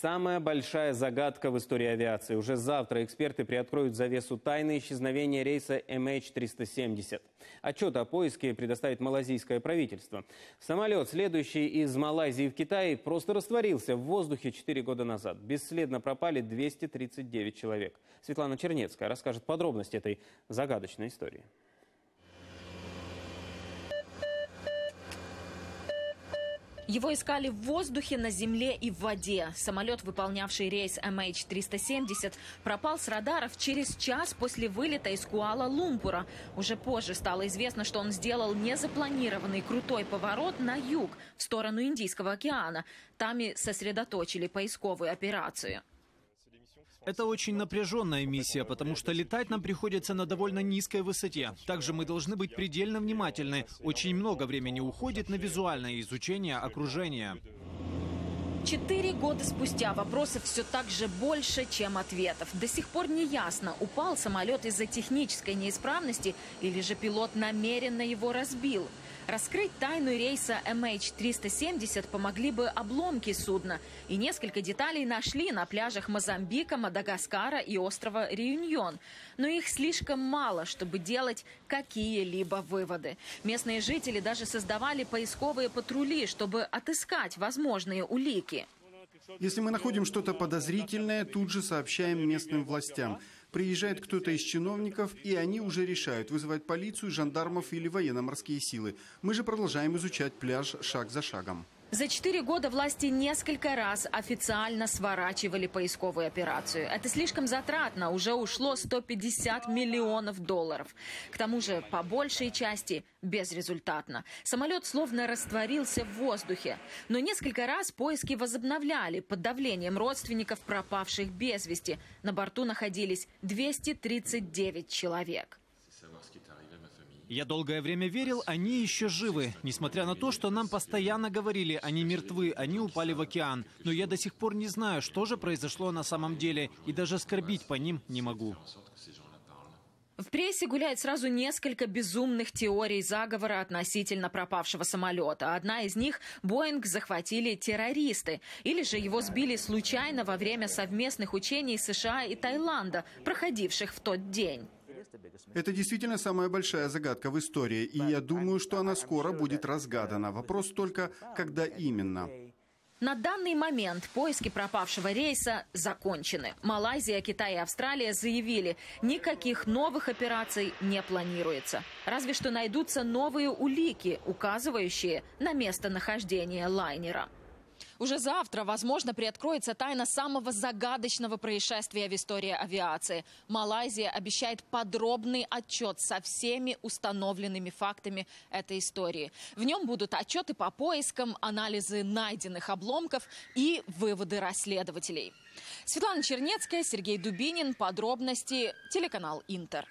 Самая большая загадка в истории авиации. Уже завтра эксперты приоткроют завесу тайны исчезновения рейса MH370. Отчет о поиске предоставит малазийское правительство. Самолет, следующий из Малайзии в Китай, просто растворился в воздухе 4 года назад. Бесследно пропали 239 человек. Светлана Чернецкая расскажет подробности этой загадочной истории. Его искали в воздухе, на земле и в воде. Самолет, выполнявший рейс MH370, пропал с радаров через час после вылета из Куала-Лумпура. Уже позже стало известно, что он сделал незапланированный крутой поворот на юг, в сторону Индийского океана. Там и сосредоточили поисковую операцию. Это очень напряженная миссия, потому что летать нам приходится на довольно низкой высоте. Также мы должны быть предельно внимательны. Очень много времени уходит на визуальное изучение окружения. Четыре года спустя вопросов все так же больше, чем ответов. До сих пор не ясно, упал самолет из-за технической неисправности или же пилот намеренно его разбил. Раскрыть тайну рейса MH370 помогли бы обломки судна. И несколько деталей нашли на пляжах Мозамбика, Мадагаскара и острова Реюньон. Но их слишком мало, чтобы делать какие-либо выводы. Местные жители даже создавали поисковые патрули, чтобы отыскать возможные улики. Если мы находим что-то подозрительное, тут же сообщаем местным властям. Приезжает кто-то из чиновников, и они уже решают вызывать полицию, жандармов или военно-морские силы. Мы же продолжаем изучать пляж шаг за шагом. За четыре года власти несколько раз официально сворачивали поисковую операцию. Это слишком затратно, уже ушло 150 миллионов долларов. К тому же, по большей части, безрезультатно. Самолет словно растворился в воздухе. Но несколько раз поиски возобновляли под давлением родственников пропавших без вести. На борту находились 239 человек. Я долгое время верил, они еще живы. Несмотря на то, что нам постоянно говорили, они мертвы, они упали в океан. Но я до сих пор не знаю, что же произошло на самом деле, и даже скорбить по ним не могу. В прессе гуляет сразу несколько безумных теорий заговора относительно пропавшего самолета. Одна из них – Боинг захватили террористы. Или же его сбили случайно во время совместных учений США и Таиланда, проходивших в тот день. Это действительно самая большая загадка в истории, и я думаю, что она скоро будет разгадана. Вопрос только, когда именно. На данный момент поиски пропавшего рейса закончены. Малайзия, Китай и Австралия заявили, никаких новых операций не планируется. Разве что найдутся новые улики, указывающие на местонахождение лайнера. Уже завтра, возможно, приоткроется тайна самого загадочного происшествия в истории авиации. Малайзия обещает подробный отчет со всеми установленными фактами этой истории. В нем будут отчеты по поискам, анализы найденных обломков и выводы расследователей. Светлана Чернецкая, Сергей Дубинин. Подробности. Телеканал «Интер».